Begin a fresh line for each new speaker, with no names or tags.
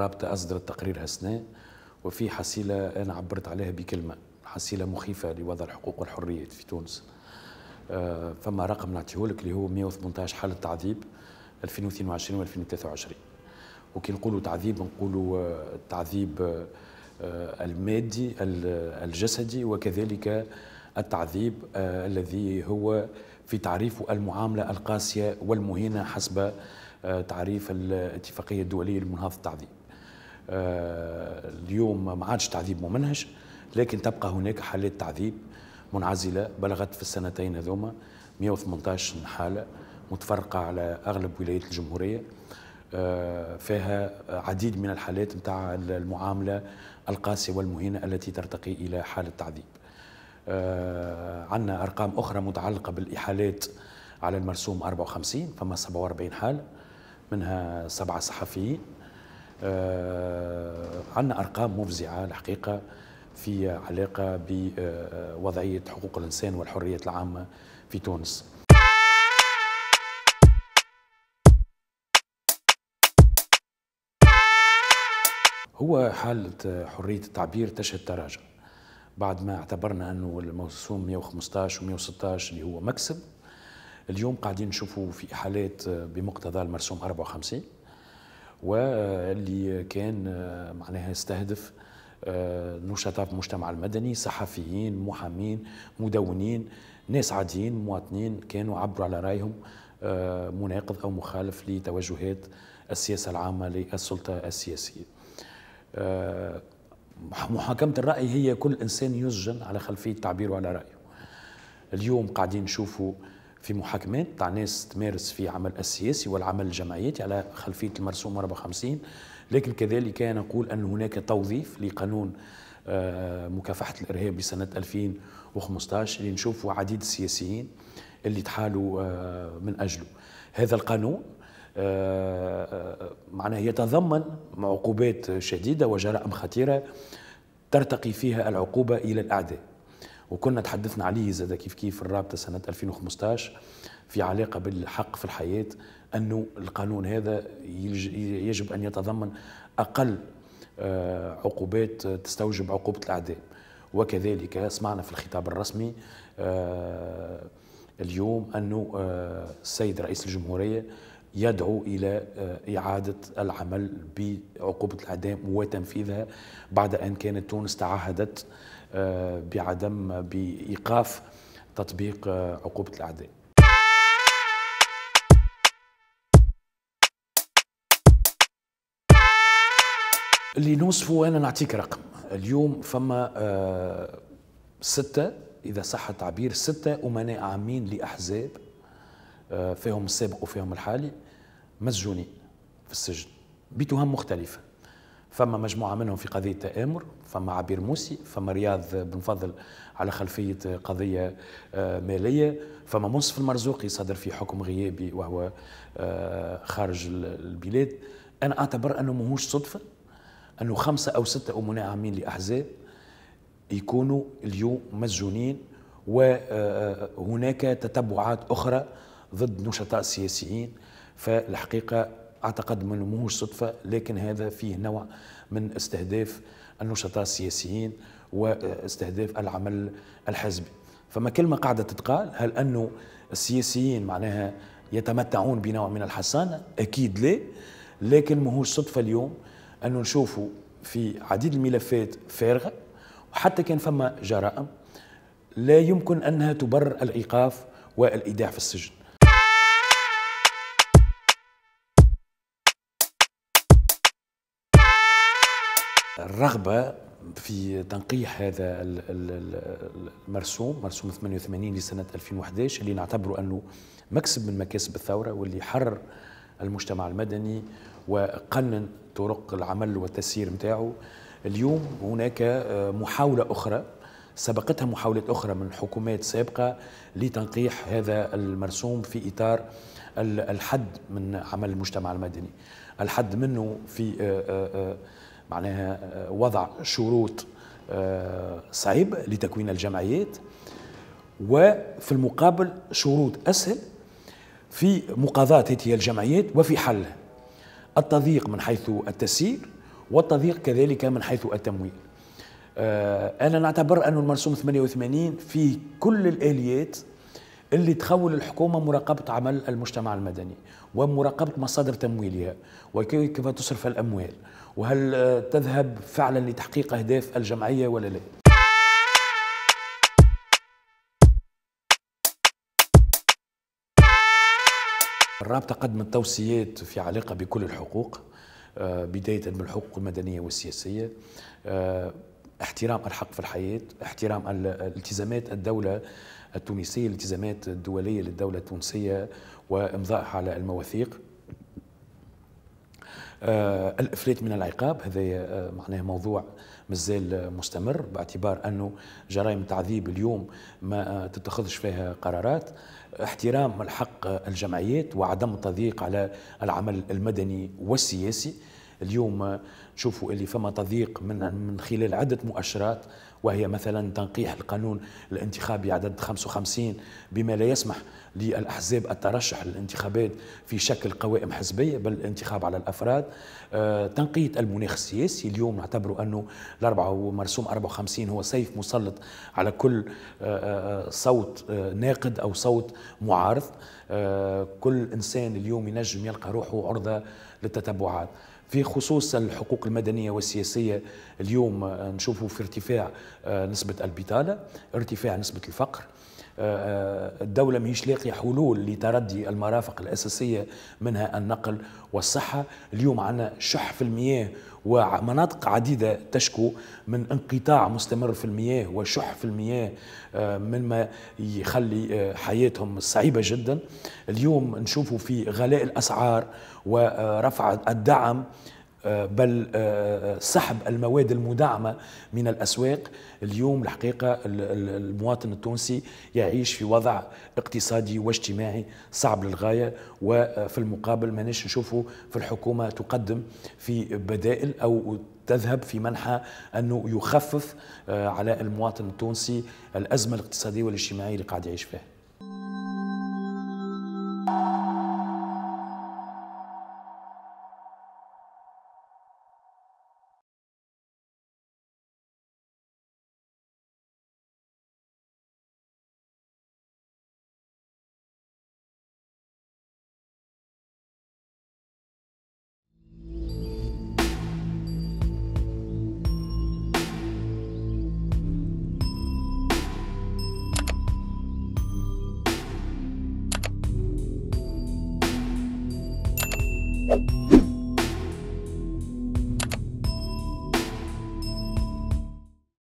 الرابطة أصدرت تقرير هسناء وفي حصيلة أنا عبرت عليها بكلمة حصيلة مخيفة لوضع الحقوق والحريات في تونس. آه، فما رقم نعطيه لك اللي هو 118 حالة تعذيب 2022 و 2023 وكي نقولوا تعذيب نقولوا التعذيب آه، آه، المادي الجسدي وكذلك التعذيب الذي هو في تعريف المعاملة القاسية والمهينة حسب تعريف الاتفاقية الدولية لمناهضة التعذيب. اليوم ما عادش تعذيب ممنهج لكن تبقى هناك حالات تعذيب منعزلة بلغت في السنتين هذوما 118 حالة متفرقة على أغلب ولايات الجمهورية آه، فيها عديد من الحالات نتاع المعاملة القاسية والمهينة التي ترتقي إلى حالة تعذيب. آه، عندنا أرقام أخرى متعلقة بالإحالات على المرسوم 54 فما 47 حالة منها سبعة صحفيين. آه، عندنا أرقام مفزعة الحقيقة في علاقة بوضعية حقوق الإنسان والحريات العامة في تونس. هو حالة حرية التعبير تشهد تراجع. بعد ما اعتبرنا أنه الموسوم 115 و 116 اللي هو مكسب اليوم قاعدين نشوفوا في حالات بمقتضى المرسوم 54 واللي كان معناها يستهدف آه، نشطاء في المجتمع المدني صحفيين محامين مدونين ناس عاديين مواطنين كانوا عبروا على رأيهم آه، مناقض أو مخالف لتوجهات السياسة العامة للسلطة السياسية. آه، محاكمة الرأي هي كل إنسان يسجن على خلفية تعبيره على رأيه. اليوم قاعدين نشوفوا في محاكمات تاع ناس تمارس في عمل السياسي والعمل الجمعياتي على خلفية المرسوم 54 لكن كذلك نقول أن هناك توظيف لقانون آه، مكافحة الإرهاب بسنة 2015 اللي نشوفوا عديد السياسيين اللي تحالوا آه، من أجله. هذا القانون آه، معناه يتضمن عقوبات شديدة وجرائم خطيرة ترتقي فيها العقوبة إلى الأعداء. وكنا تحدثنا عليه زاد كيف كيف الرابطة سنة 2015 في علاقة بالحق في الحياة أنه القانون هذا يجب أن يتضمن أقل آه، عقوبات تستوجب عقوبة الأعداء. وكذلك سمعنا في الخطاب الرسمي آه، اليوم أنه آه، السيد رئيس الجمهورية يدعو إلى إعادة العمل بعقوبة الإعدام وتنفيذها بعد أن كانت تونس تعهدت بعدم بإيقاف تطبيق عقوبة الأعدام اللي نوصفه أنا نعطيك رقم. اليوم فما آه ستة إذا صح التعبير ستة أمناء عامين لأحزاب آه فيهم السابق وفيهم الحالي مسجونين في السجن بتهم مختلفة. فما مجموعة منهم في قضية تآمر فما عبير موسي فما رياض بن فضل على خلفية قضية آه مالية فما منصف المرزوقي صدر في حكم غيابي وهو آه خارج البلاد. أنا أعتبر أنه ماهوش صدفة أنه خمسة أو ستة أمناء عامين لأحزاب يكونوا اليوم مسجونين وهناك تتبعات أخرى ضد نشطاء سياسيين فالحقيقة أعتقد أنه مش صدفة لكن هذا فيه نوع من استهداف النشطاء السياسيين واستهداف العمل الحزبي. فما كلمة قاعدة تتقال هل أنه السياسيين معناها يتمتعون بنوع من الحصانة؟ أكيد لا. لكن ماهوش صدفة اليوم أنه نشوفوا في عديد الملفات فارغة وحتى كان فما جرائم لا يمكن أنها تبرر الإيقاف والإيداع في السجن. الرغبة في تنقيح هذا المرسوم مرسوم 88 لسنة 2011 اللي نعتبره أنه مكسب من مكاسب الثورة واللي حرر المجتمع المدني وقنن طرق العمل والتسيير متاعه. اليوم هناك آه، محاولة أخرى سبقتها محاولات أخرى من حكومات سابقة لتنقيح هذا المرسوم في إطار الحد من عمل المجتمع المدني. الحد منه في آه، آه، معناها وضع شروط صعيبة لتكوين الجمعيات. وفي المقابل شروط أسهل في مقاضاة هذه الجمعيات وفي حلها التضييق من حيث التسيير والتضييق كذلك من حيث التمويل. آه، أنا نعتبر أن المرسوم 88 فيه كل الآليات اللي تخول الحكومة مراقبة عمل المجتمع المدني ومراقبة مصادر تمويلها وكيف تصرف الأموال. وهل تذهب فعلا لتحقيق أهداف الجمعية ولا لا؟ الرابطة قدمت توصيات في علاقة بكل الحقوق آه، بداية بالحقوق المدنية والسياسية آه، احترام الحق في الحياة احترام التزامات الدولة التونسية الالتزامات الدولية للدولة التونسية وإمضائها على المواثيق. آه الافلات من العقاب هذا آه معناه موضوع مازال مستمر باعتبار أنه جرائم التعذيب اليوم ما تتخذش فيها قرارات. احترام الحق الجمعيات وعدم التضييق على العمل المدني والسياسي. اليوم نشوفوا اللي فما تضييق من من خلال عدة مؤشرات وهي مثلا تنقيح القانون الانتخابي عدد 55 بما لا يسمح للأحزاب الترشح للانتخابات في شكل قوائم حزبية بل الانتخاب على الأفراد. آه، تنقية المناخ السياسي اليوم نعتبر أنه الأربعة مرسوم 54 هو سيف مسلط على كل آه، آه، صوت ناقد أو صوت معارض. كل إنسان اليوم ينجم يلقى روحه عرضة للتتبعات. في خصوص الحقوق المدنية والسياسية اليوم نشوفوا في ارتفاع نسبة البطالة ارتفاع نسبة الفقر. الدولة ماهيش لاقية حلول لتردي المرافق الأساسية منها النقل والصحة. اليوم عندنا شح في المياه ومناطق عديدة تشكو من انقطاع مستمر في المياه وشح في المياه آه، مما يخلي آه، حياتهم صعيبة جدا. اليوم نشوفوا في غلاء الأسعار ورفع الدعم بل آه، سحب المواد المدعمة من الأسواق. اليوم الحقيقة المواطن التونسي يعيش في وضع اقتصادي واجتماعي صعب للغاية وفي المقابل ما نشوفه في الحكومة تقدم في بدائل أو تذهب في منحى أنه يخفف آه، على المواطن التونسي الأزمة الاقتصادية والاجتماعية اللي قاعد يعيش فيها.